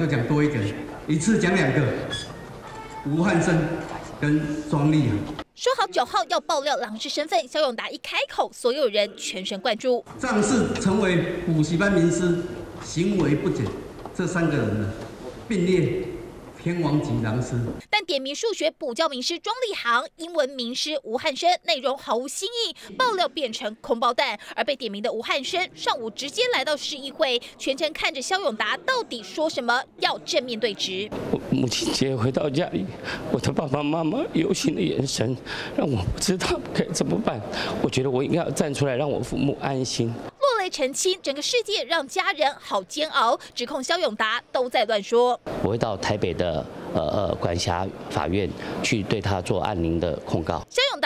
要讲多一点，一次讲两个，吴汉生跟庄丽啊。说好九号要爆料狼师身份，肖永达一开口，所有人全神贯注。仗势成为补习班名师，行为不检，这三个人呢并列。天王级狼师，但点名数学补教名师庄立航、英文名师吴汉生，内容毫无新意，爆料变成空包弹。而被点名的吴汉生，上午直接来到市议会，全程看着肖永达到底说什么，要正面对质。我母亲节回到家里，我的爸爸妈妈忧心的眼神，让我不知道该怎么办。我觉得我应该要站出来，让我父母安心。澄清，整个世界让家人好煎熬，指控肖永达都在乱说。我会到台北的。呃呃，管辖法院去对他做按铃的控告。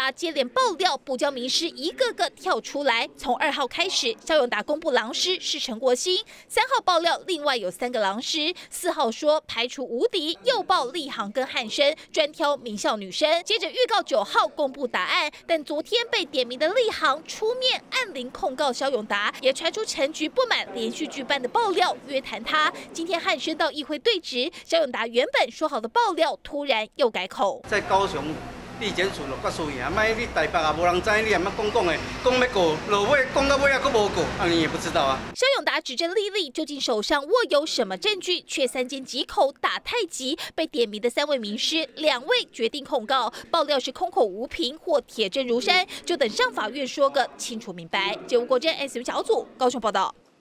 达接连爆料，不教名师一个个跳出来。从二号开始，肖永达公布狼师是陈国兴；三号爆料另外有三个狼师；四号说排除无敌，又爆立行跟汉生专挑名校女生。接着预告九号公布答案，但昨天被点名的立行出面按铃控告肖永达，也传出陈局不满连续剧般的爆料，约谈他。今天汉生到议会对质，肖永达原本说好。的爆料突然又改口，在高雄地检署落告诉你啊，卖你台北啊，无人知你阿妈讲讲的，讲要过，落尾讲到尾啊，佫无过，啊你也不知道啊。肖永达指证丽丽究竟手上握有什么证据，却三缄几口打太极。被点名的三位名师，两位决定控告，爆料是空口无凭或铁证如山，就等上法院说个清楚明白。九五国政 S U 小组高雄报道。